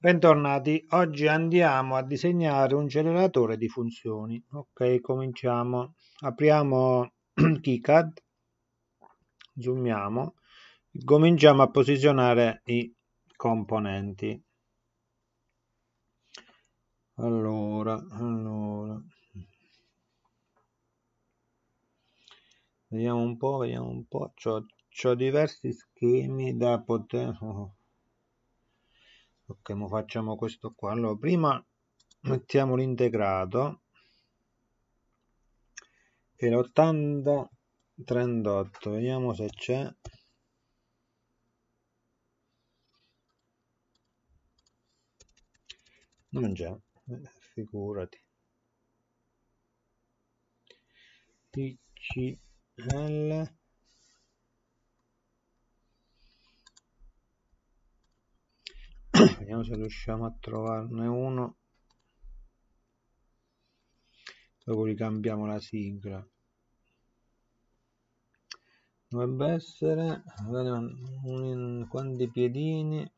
Bentornati, oggi andiamo a disegnare un generatore di funzioni. Ok, cominciamo. Apriamo KiCad, zoomiamo, cominciamo a posizionare i componenti. Allora, allora. Vediamo un po', vediamo un po'. Ho diversi schemi da poter... Oh ok mo facciamo questo qua. Allora prima mettiamo l'integrato. E l'80 38 vediamo se c'è. Non c'è. Eh, figurati. PCL vediamo se riusciamo a trovarne uno. Dopo ricambiamo la sigla. Dovrebbe essere un, quanti piedini.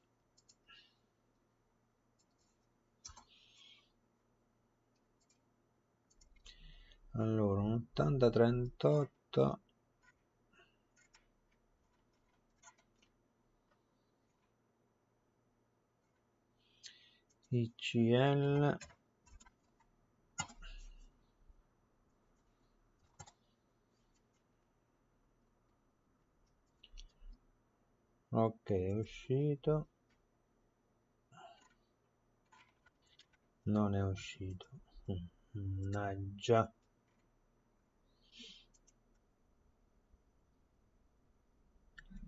Allora un 80 38 ICL ok è uscito. Non è uscito. Mannaggia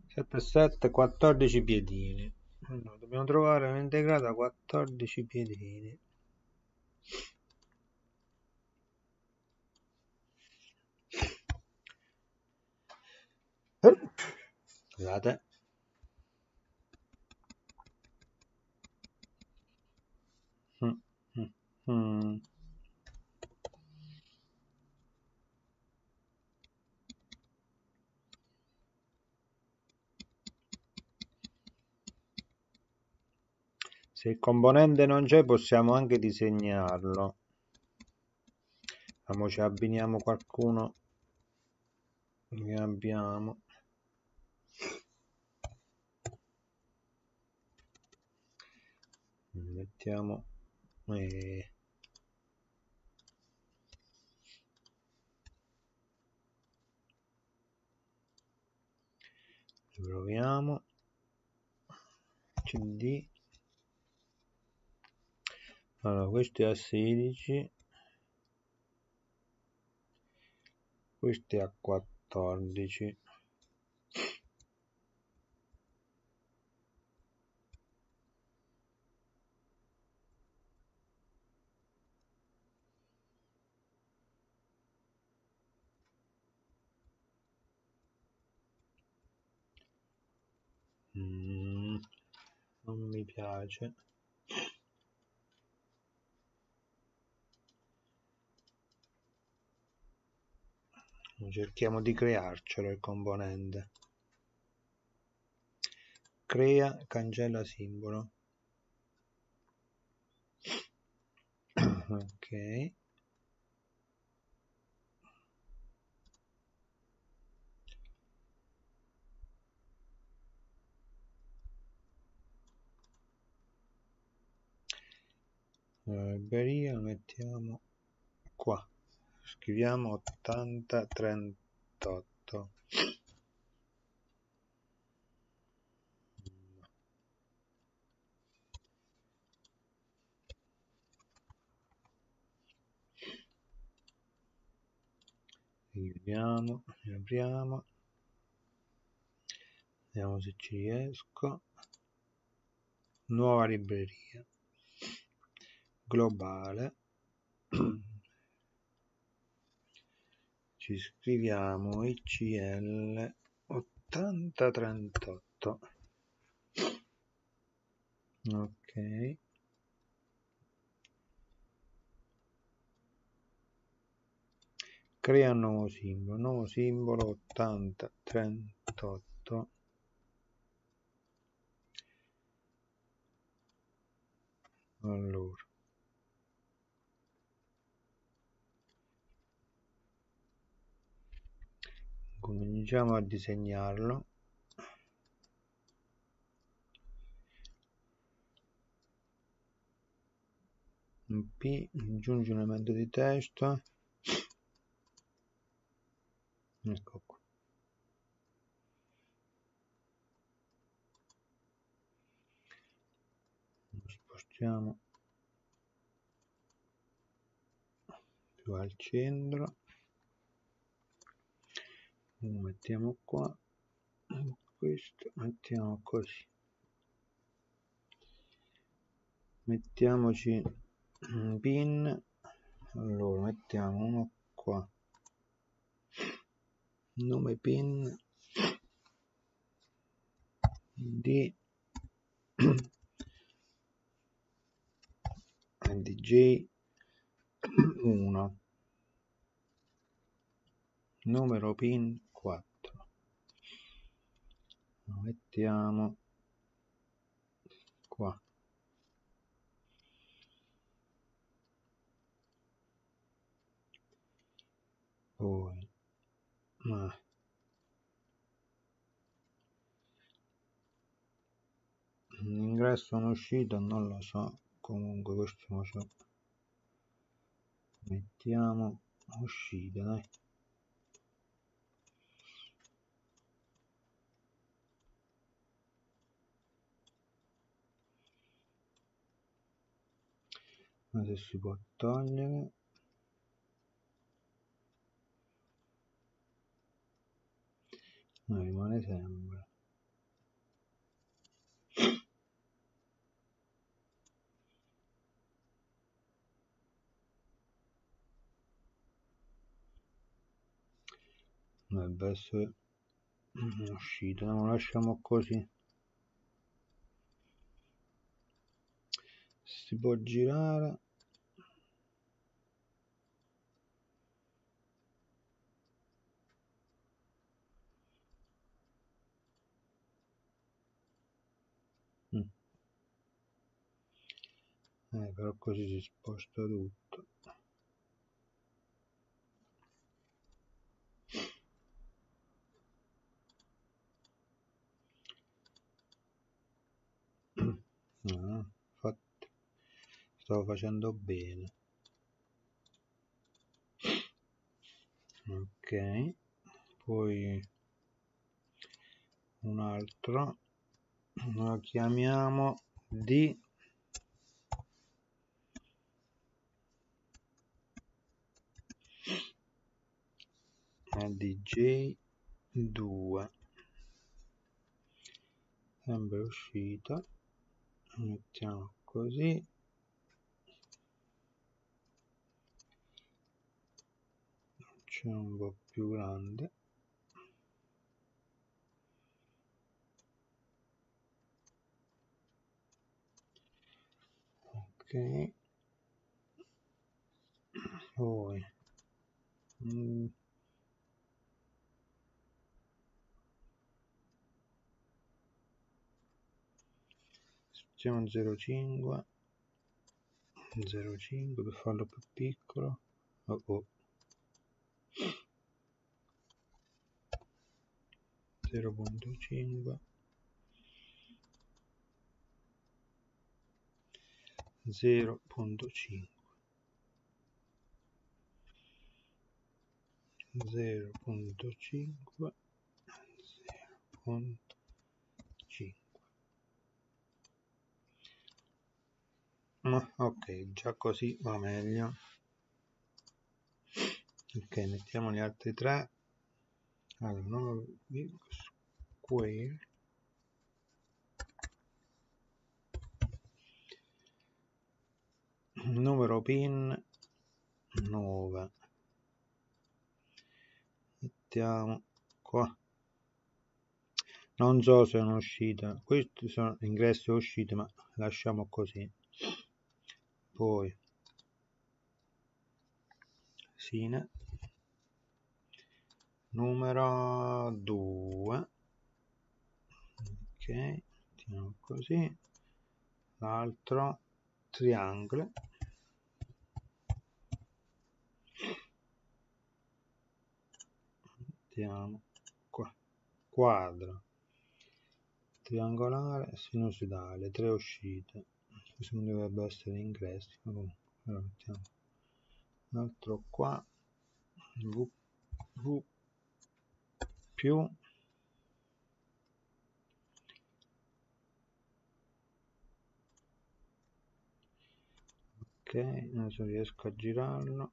sette sette quattordici piedini allora, dobbiamo trovare un'integrata a 14 piedini. Scusate. Mm, mm, mm. Se il componente non c'è possiamo anche disegnarlo. Vamo, ci abbiniamo qualcuno. Che abbiamo? Mettiamo eh, proviamo. Cd allora questo è a 16 questo è a 14 mm, non mi piace cerchiamo di crearcelo il componente. Crea cancella simbolo. Ok. Libreria mettiamo qua scriviamo 80 38 vediamo apriamo vediamo se ci riesco. Nuova libreria. Globale ci scriviamo ICL 8038 ok. Crea un nuovo simbolo nuovo simbolo 8038 allora cominciamo a disegnarlo. In P aggiungi un elemento di testo. Ecco qua. Lo spostiamo più al centro lo mettiamo qua. Questo mettiamo così. Mettiamoci un pin. Allora mettiamo uno qua. Nome pin di dj 1 numero pin 4 lo mettiamo qua. Poi ma l'ingresso in uscita non lo so. Comunque questo lo so. Mettiamo uscita dai adesso si può togliere? No, rimane sempre. Dovrebbe essere uscito. Lo lasciamo così si può girare mm. eh, però così si sposta tutto ah, fatto stavo facendo bene. Ok poi un altro. Lo chiamiamo D. DJ 2 sempre uscita mettiamo così c'è un po' più grande ok poi mm. facciamo 0,5 0,5 per farlo più piccolo oh, oh. 0.5 0.5 0.5 0.5 ma ok già così va meglio ok mettiamo gli altri tre. Allora square. Numero pin 9 mettiamo qua. Non so se è un'uscita. Questi sono ingressi e uscite ma lasciamo così. Poi sine numero 2 ok mettiamo così. L'altro triangolo. Mettiamo qua. Quadro. Triangolare sinusidale tre uscite. Questo dovrebbe essere ingressi ma comunque allora mettiamo un altro qua. V, v più. Ok adesso riesco a girarlo.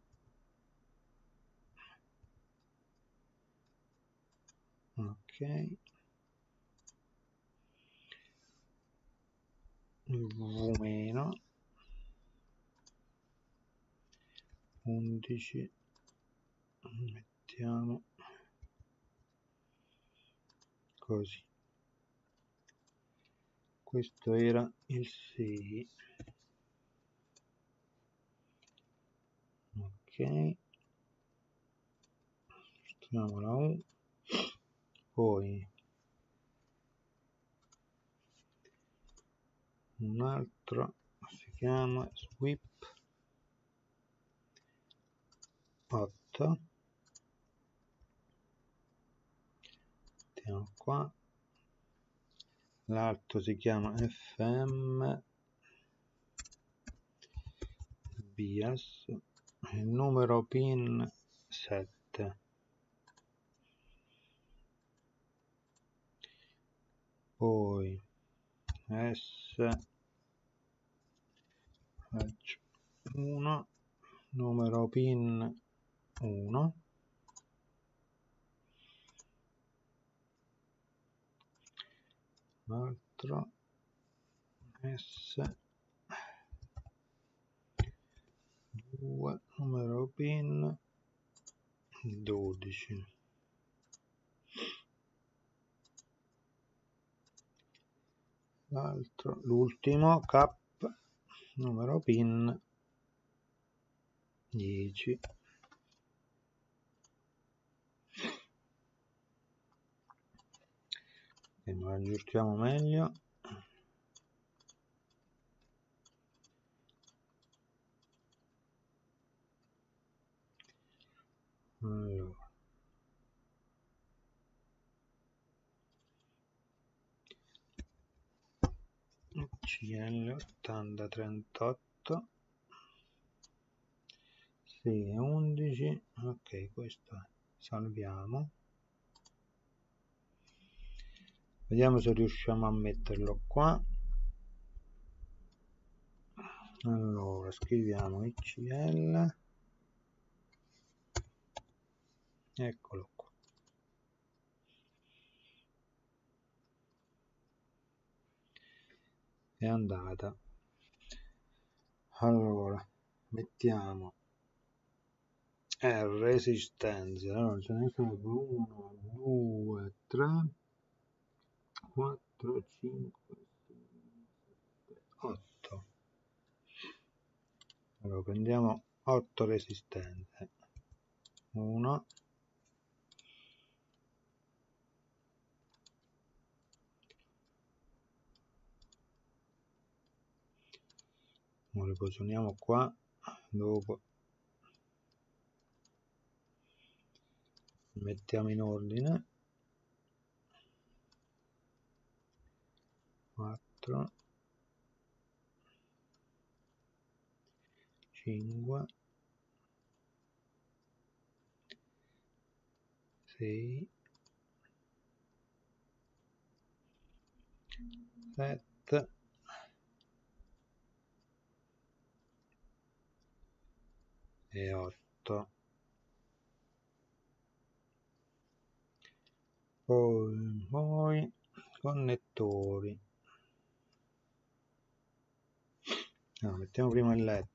Ok. V meno 11 mettiamo così. Questo era il 6 ok. Mettiamo la U. Poi un altro si chiama sweep 8 mettiamo qua. L'altro si chiama fm bias. Il numero pin 7 poi s. 1 numero pin 1 altro. S. 2 numero pin. 12 l'altro l'ultimo cap. Numero pin. 10 e lo aggiustiamo meglio. Allora. CL 8038 6 11 ok questo salviamo vediamo se riusciamo a metterlo qua. Allora scriviamo ICL eccolo qua. È andata. Allora mettiamo R resistenze allora ce ne sono 1 2 3 4 5 6 7 8 allora prendiamo 8 resistenze 1 lo posizioniamo qua dopo. Mettiamo in ordine 4 5 6 7 e 8 poi, poi connettori no, mettiamo prima il led.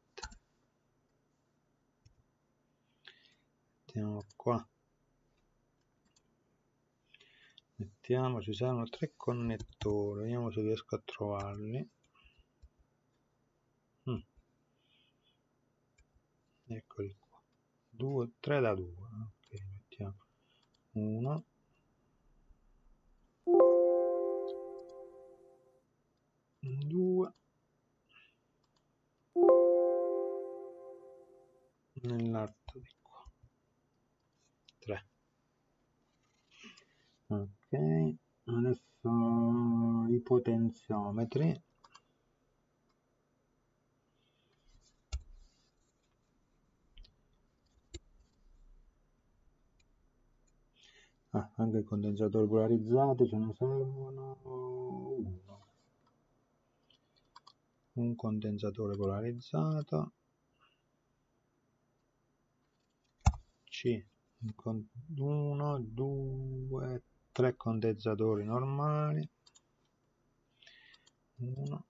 Mettiamo qua. Mettiamo ci saranno tre connettori. Vediamo se riesco a trovarli. Mm. eccoli qua. 2 3 da 2 ok mettiamo 1 2 qua. 3 ok adesso i potenziometri. Ah, anche i condensatori polarizzati ce ne servono uno. Un condensatore polarizzato C 1 2 3 condensatori normali. 1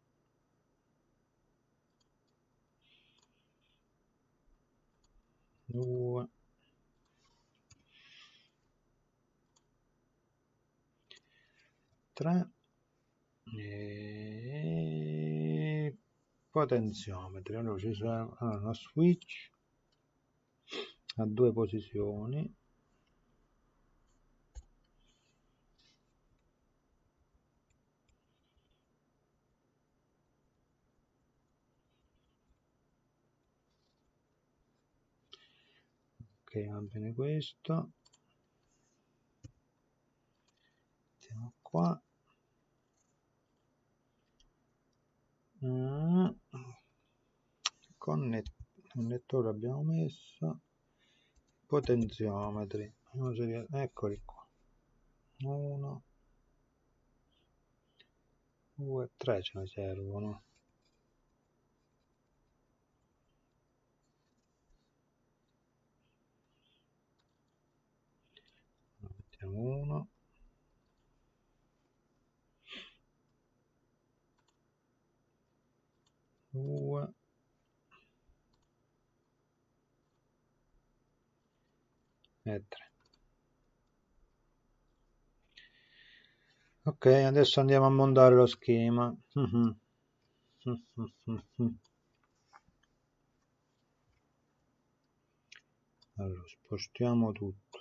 2 3 e potenziometri allora ci sarà una switch a due posizioni. Ok va bene questo. Mettiamo qua. Mm. connettore abbiamo messo potenziometri. Eccoli qua. 1 2 3 ce ne servono. Mettiamo 1 2 mettere ok adesso andiamo a montare lo schema. Mm -hmm. Allora spostiamo tutto.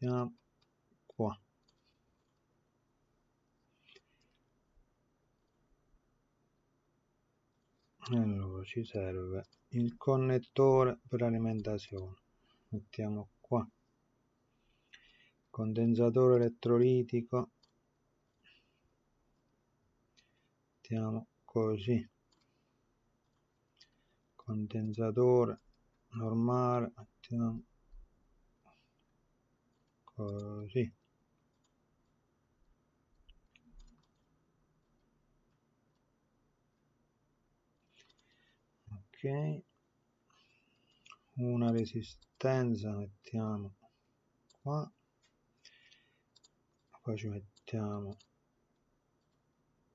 Andiamo qua. Allora ci serve il connettore per alimentazione. Mettiamo qua. Condensatore elettrolitico. Mettiamo così. Condensatore normale. Mettiamo così. Ok una resistenza mettiamo qua. Poi ci mettiamo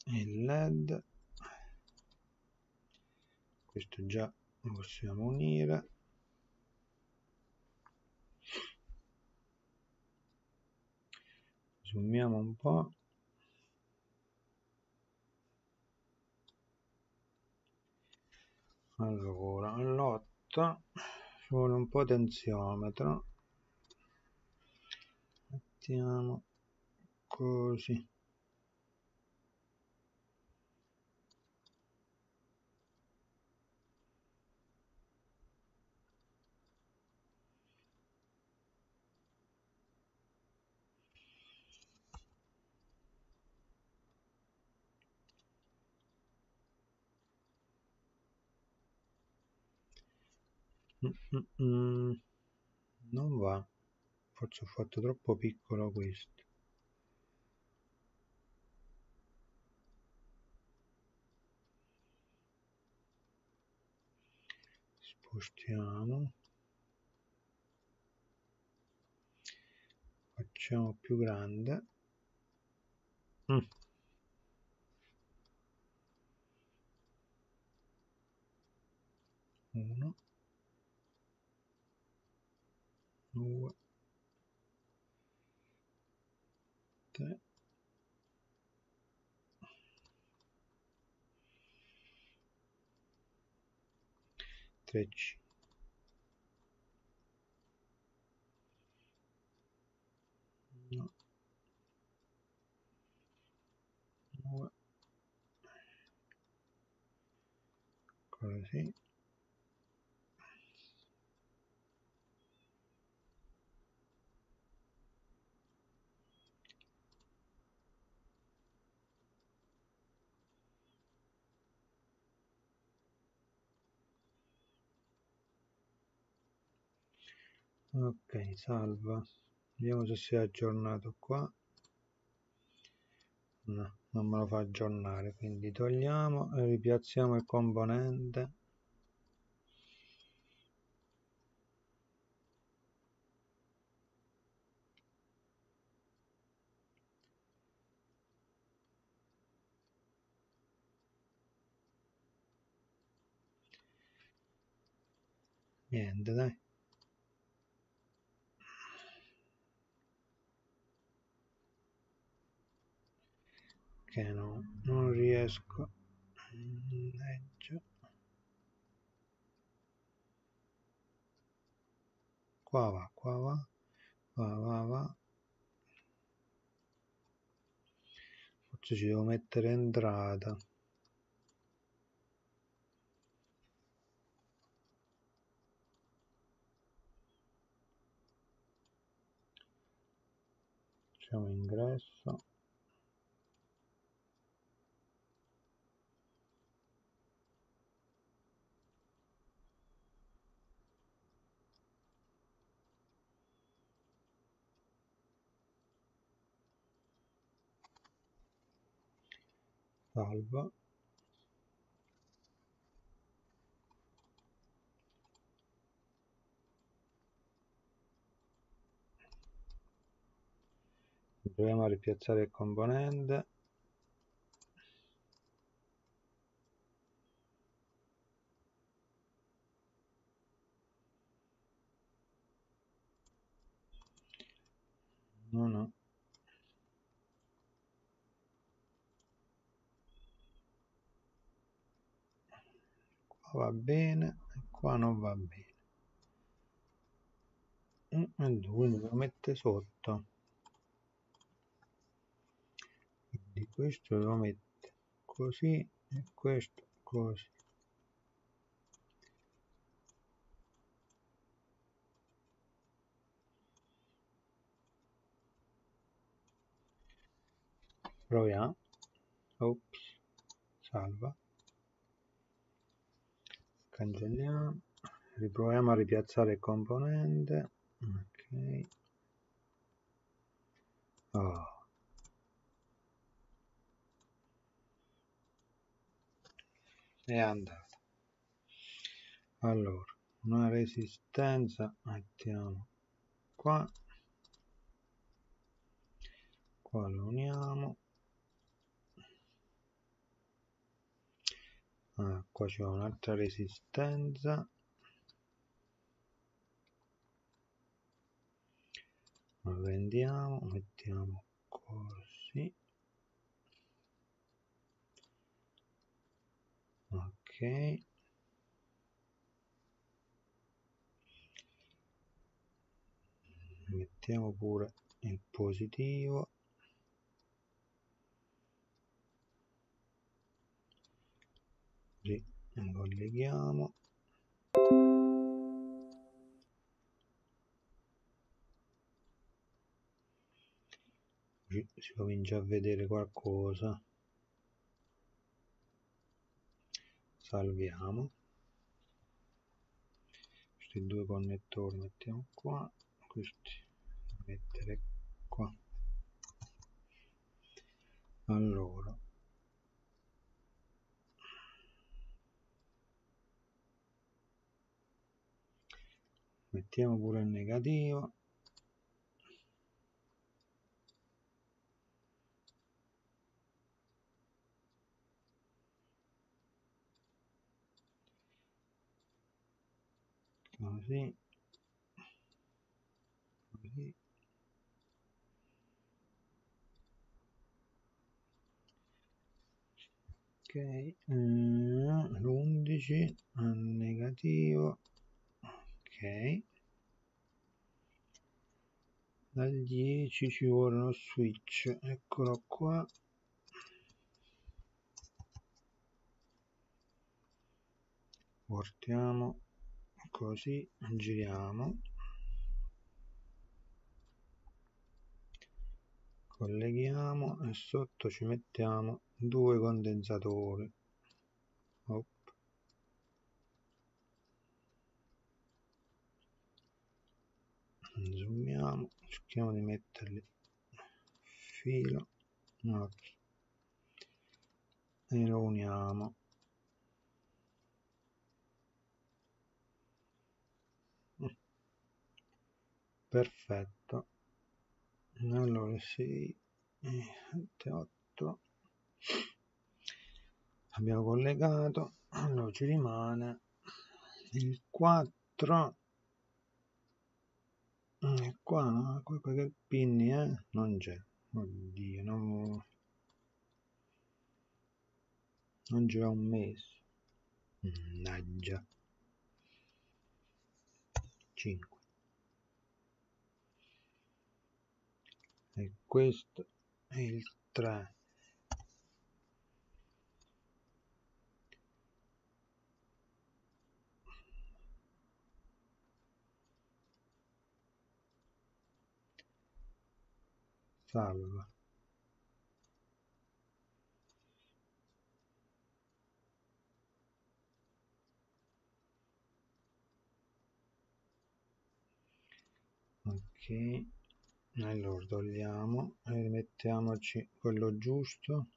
il led. Questo già lo possiamo unire. Zoomiamo un po' allora all'otto ci vuole un potenziometro mettiamo così Mm -mm. non va. Forse ho fatto troppo piccolo questo. Spostiamo. Facciamo più grande. Mm. uno 2 3 13 1 2 così ok salva. Vediamo se si è aggiornato qua. No non me lo fa aggiornare quindi togliamo e ripiazziamo il componente. Niente dai che no, non riesco legge qua va qua va va va va. Forse ci devo mettere entrata. Ingresso salva. Proviamo a ripiazzare il componente. No no va bene e qua non va bene. E quindi lo mette sotto. Quindi questo lo mette così e questo così. Proviamo. Ops salva cancelliamo. Riproviamo a ripiazzare il componente. Ok. Oh. è andata. Allora una resistenza mettiamo qua. Qua lo uniamo ah, qua c'è un'altra resistenza. Lo vendiamo mettiamo così. Ok. Mettiamo pure il positivo colleghiamo si comincia a vedere qualcosa. Salviamo. Questi due connettori mettiamo qua questi mettere qua. Allora mettiamo pure il negativo. Così. Così. Ok eh, l'11 al negativo ok. Dal 10 ci vuole uno switch. Eccolo qua. Portiamo così giriamo. Colleghiamo e sotto ci mettiamo due condensatori zoomiamo cerchiamo di metterli filo ok e lo uniamo. Perfetto. Allora 6 7 8 abbiamo collegato. Allora ci rimane il 4 e qua no? qua che pinni eh? non c'è oddio non non ce l'ho messo mannaggia 5 e questo è il 3 salva ok allora togliamo e rimettiamoci quello giusto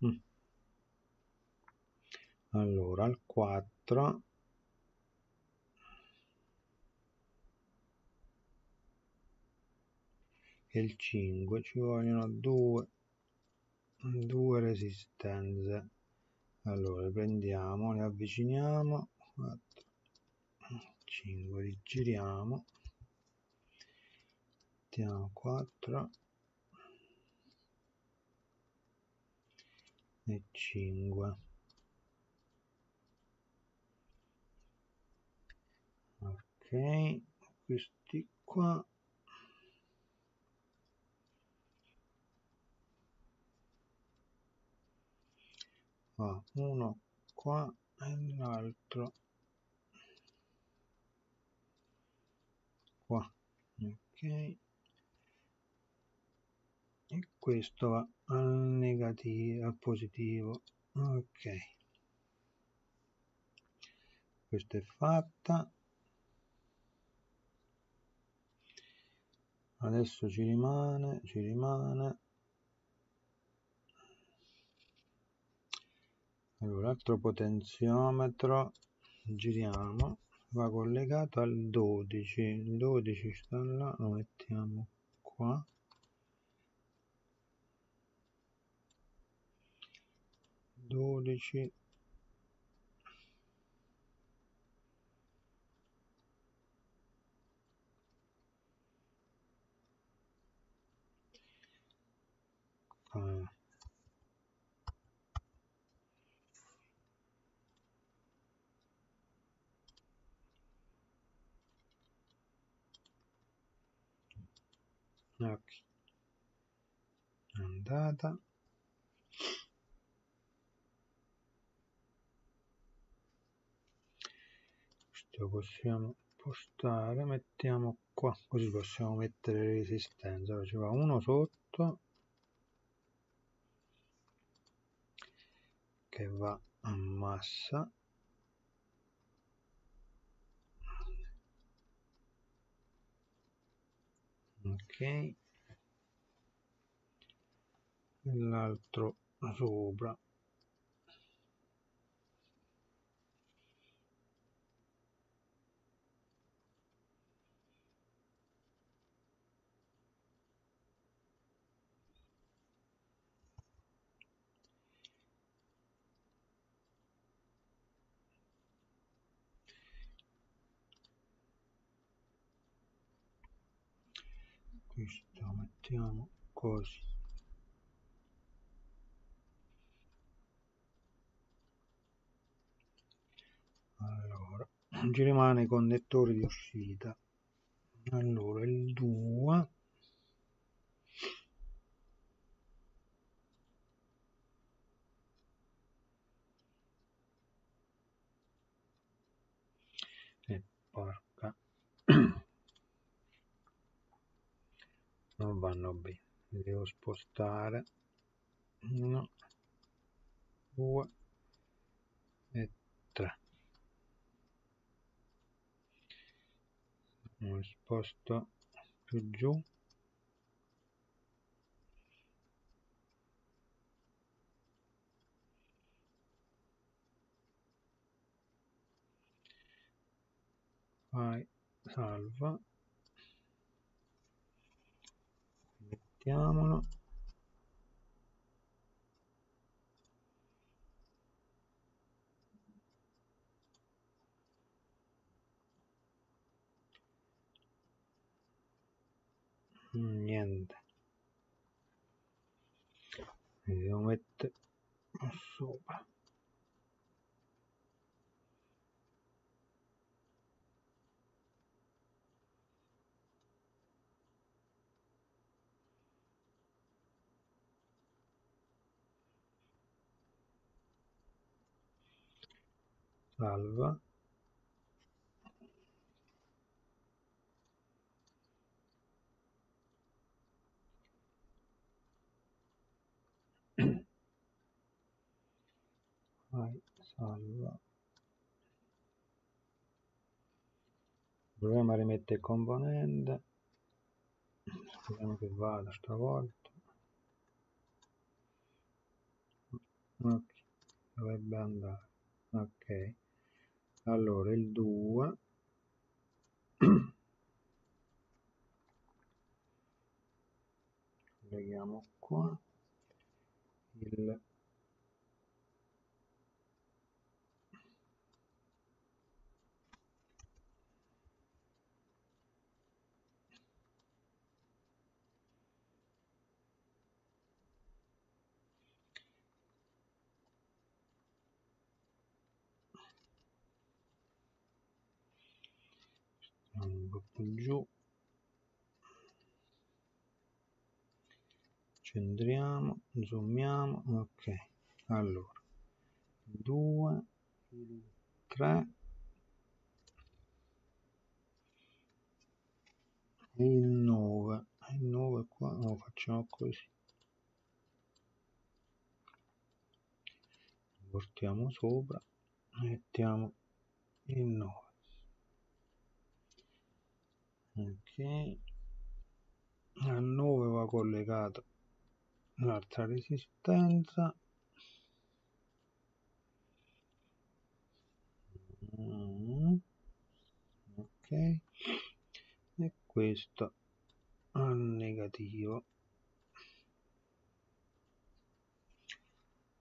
mm. allora al 4 e il 5 ci vogliono due due resistenze. Allora prendiamo le avviciniamo. 4 5 li giriamo. Mettiamo 4 e 5 ok questi qua ah, uno qua e l'altro. Qua ok. E questo va al negativo al positivo ok. Questa è fatta. Adesso ci rimane ci rimane allora l'altro potenziometro giriamo va collegato al 12 il 12 sta là lo mettiamo qua dodici ah. Ok. Andata. Questo possiamo spostare mettiamo qua così possiamo mettere le resistenze allora ci va uno sotto che va a massa ok. L'altro sopra questo mettiamo così. Allora ci rimane i connettori di uscita. Allora il 2 e porca. non vanno bene. Devo spostare. 1 2 e 3 lo sposto più giù. Vai salva mettiamolo. Niente. Devo mettere sopra salva. Vai salva. Proviamo a rimettere il componente speriamo che vada stavolta ok dovrebbe andare. Ok allora il 2 leghiamo qua. Il un giù centriamo zoomiamo ok. Allora 2 3 il 9 il 9 qua lo facciamo così. Portiamo sopra mettiamo il 9 ok. Al 9 va collegato l'altra resistenza. Mm. ok. E questo al negativo.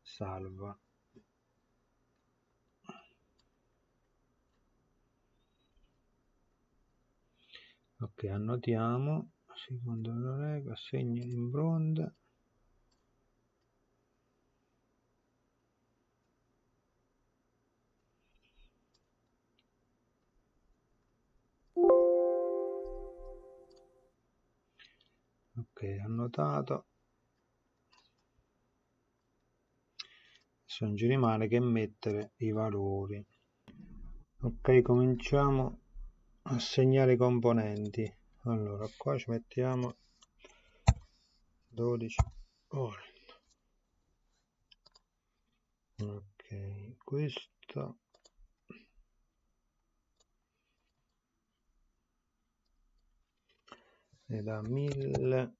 Salva ok annotiamo. Secondo la regola segno in bronda ok annotato. Adesso non ci rimane che mettere i valori. Ok cominciamo assegnare componenti. Allora qua ci mettiamo 12 volt ok questo. È da 1000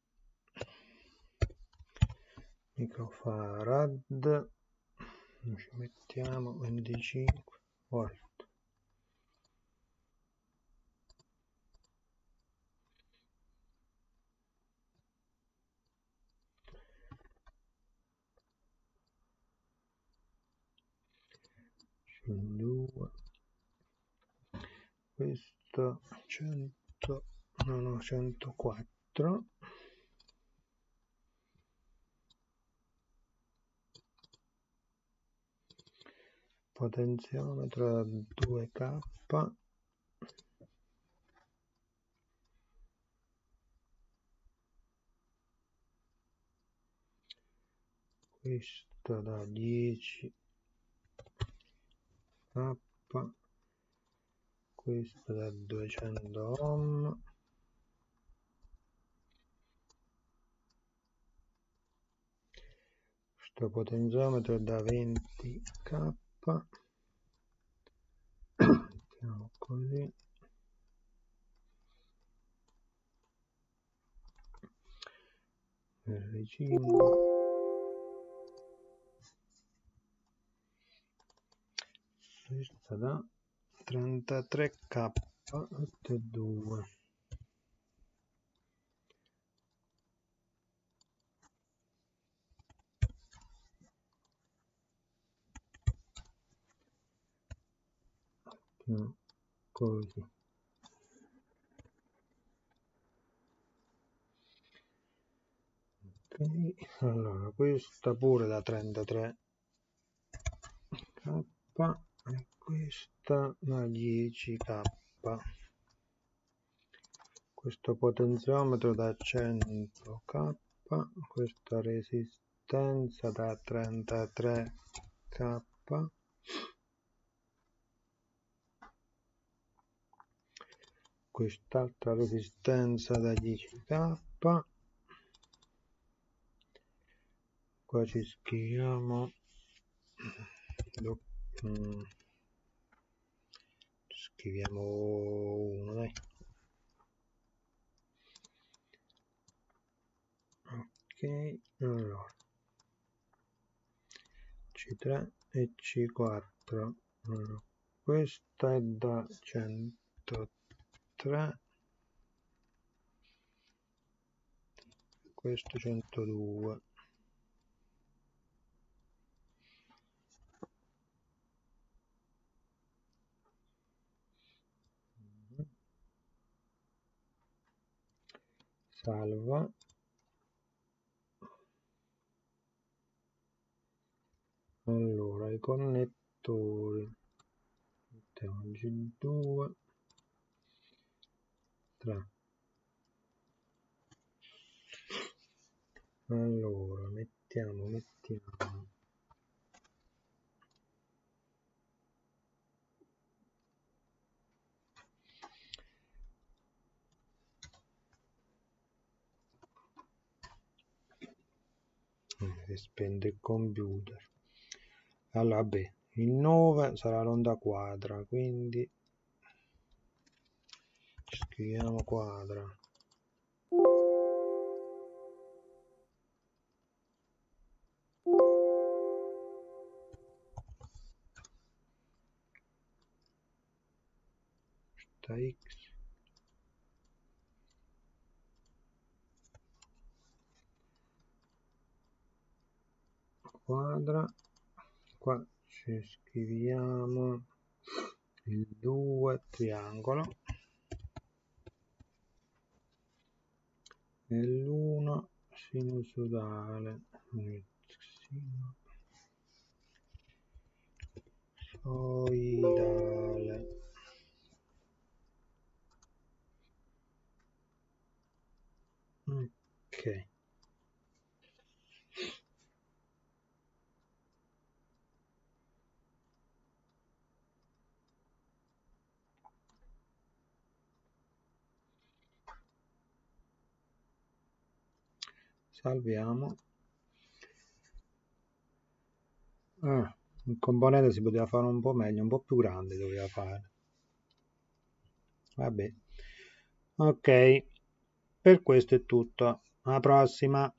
microfarad ci mettiamo 25 volt due questo 100 no no 104 potenziometro a 2k questo da 10 k questo da 200 ohm questo potenziometro da 20k mettiamo così. R5 questa da 33k 82 così. Ok allora questa pure da 33 k e questa da 10 k. Questo potenziometro da 100 k questa resistenza da 33 k. Quest'altra resistenza da 10k qua ci scriviamo. Mm, scriviamo uno dai. Ok allora. C3 e c4 allora, questa è da 103 questo 102 salva allora i connettori. Mettiamo G2 3 allora mettiamo mettiamo spende il computer. Allora vabbè il 9 sarà l'onda quadra quindi scriviamo quadra. Sta x quadra qua ci scriviamo il 2 triangolo. E l'1 sinusodale soidale. Ok salviamo. Ah, il componente si poteva fare un po' meglio un po' più grande doveva fare. Vabbè. Ok per questo è tutto. Alla prossima